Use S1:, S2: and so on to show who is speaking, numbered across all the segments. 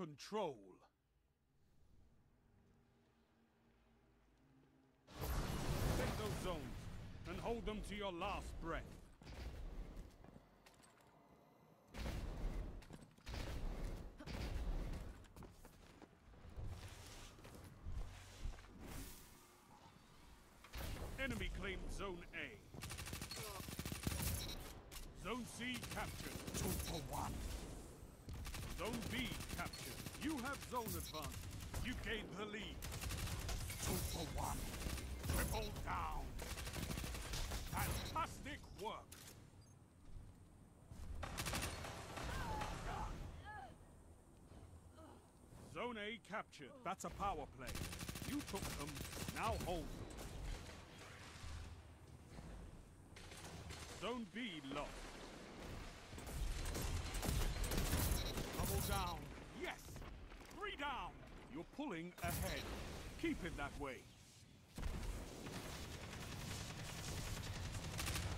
S1: control. Take those zones and hold them to your last breath. Enemy claimed Zone A. Zone C captured.
S2: Two for one.
S1: Zone B. You have zone advantage. You gained the lead.
S2: Two for one.
S1: Triple down. Fantastic work. Zone A captured. That's a power play. You took them. Now hold them. Zone B lost. Double down. Yes. Three down. You're pulling ahead. Keep it that way.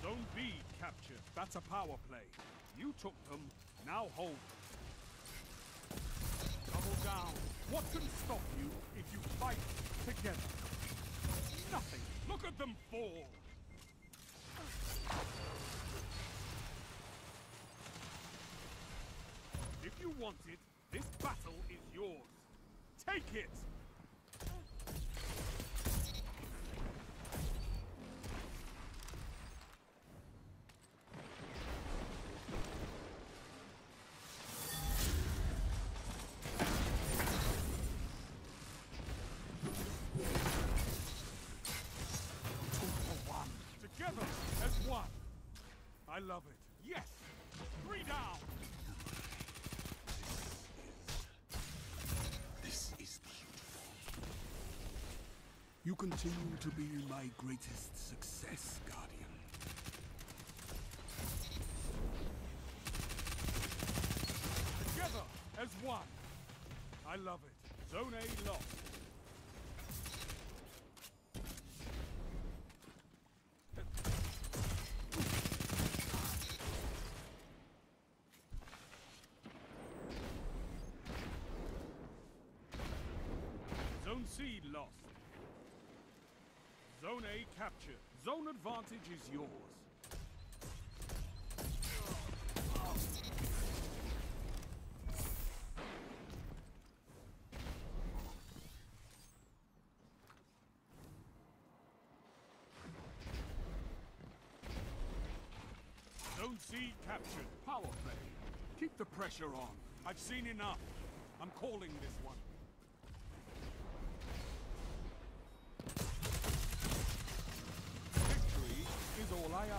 S1: Zone B captured. That's a power play. You took them. Now hold them. Double down. What can stop you if you fight together? Nothing. Look at them fall. If you want it, this battle is yours. Take it! Together as one. I love it. Yes! Three down!
S2: You continue to be my greatest success, Guardian.
S1: Together as one. I love it. Zone A lost. Zone C lost. Zone A captured. Zone advantage is yours. Zone C captured. Power play. Keep the pressure on. I've seen enough. I'm calling this one. 欧莱雅